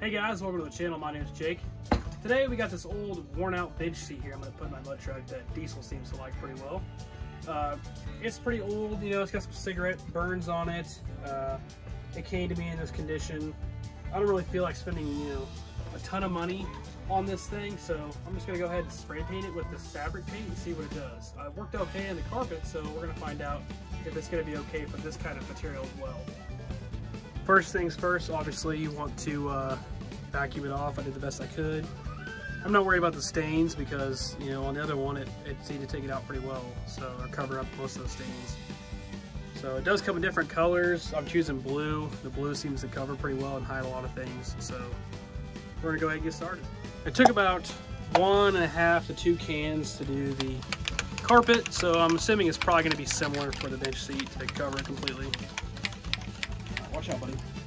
Hey guys, welcome to the channel. My name is Jake. Today we got this old worn out bench seat here I'm going to put in my mud truck that Diesel seems to like pretty well. Uh, it's pretty old, you know, it's got some cigarette burns on it. Uh, it came to me in this condition. I don't really feel like spending, you know, a ton of money on this thing, so I'm just gonna go ahead and spray paint it with this fabric paint and see what it does. Uh, it worked okay in the carpet, so we're gonna find out if it's gonna be okay for this kind of material as well. First things first, obviously you want to uh, vacuum it off. I did the best I could. I'm not worried about the stains because, you know, on the other one, it, it seemed to take it out pretty well, so, or cover up most of the stains. So it does come in different colors. I'm choosing blue. The blue seems to cover pretty well and hide a lot of things, so we're gonna go ahead and get started. It took about one and a half to two cans to do the carpet, so I'm assuming it's probably gonna be similar for the bench seat to cover it completely. Watch out, buddy.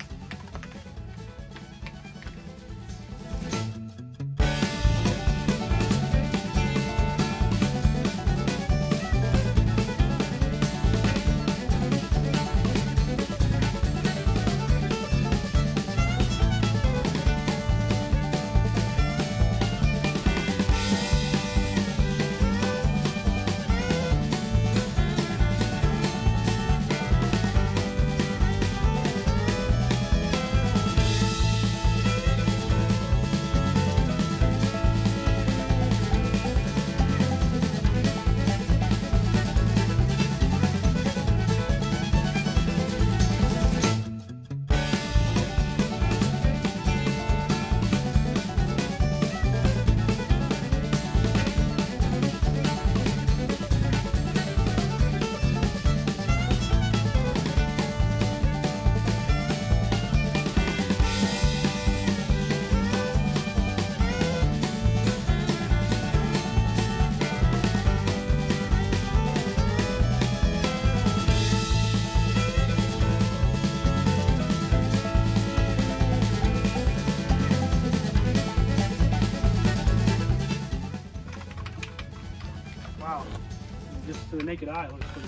Naked eye, looks good.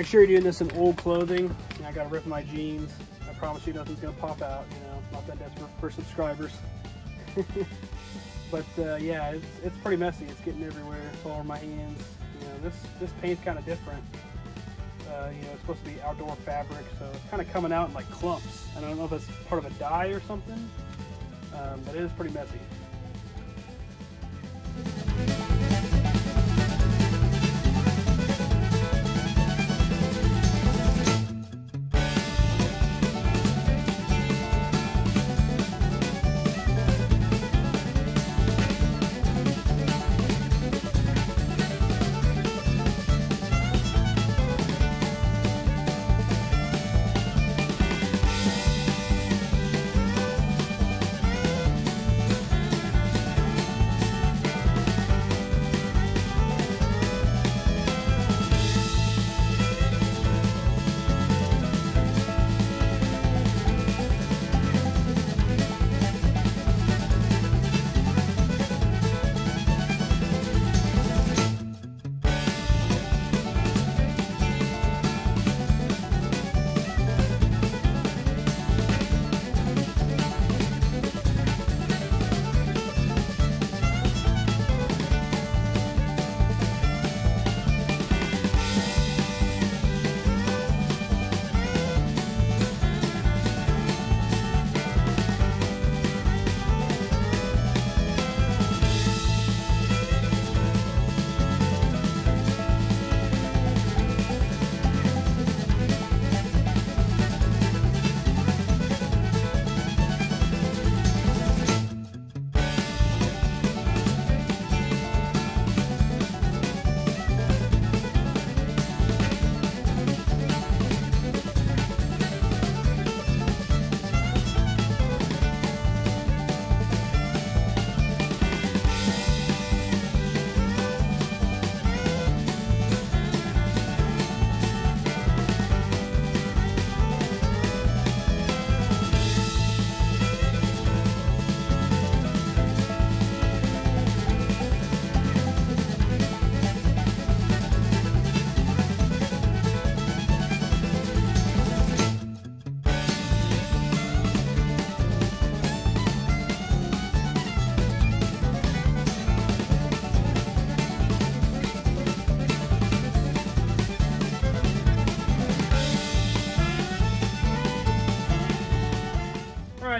Make sure you're doing this in old clothing. I gotta rip my jeans. I promise you nothing's gonna pop out, you know, not that desperate for subscribers. but uh, yeah, it's, it's pretty messy. It's getting everywhere. It's all over my hands. You know, this, this paint's kind of different. Uh, you know, it's supposed to be outdoor fabric, so it's kind of coming out in like clumps. I don't know if it's part of a dye or something, um, but it is pretty messy.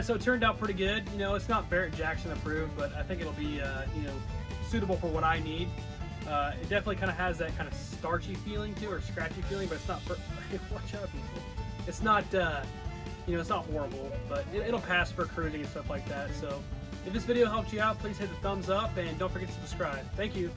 So it turned out pretty good. You know, it's not Barrett Jackson approved, but I think it'll be, uh, you know, suitable for what I need. Uh, it definitely kind of has that kind of starchy feeling to, or scratchy feeling, but it's not. watch out, people! It's not, uh, you know, it's not horrible, but it, it'll pass for cruising and stuff like that. So, if this video helped you out, please hit the thumbs up and don't forget to subscribe. Thank you.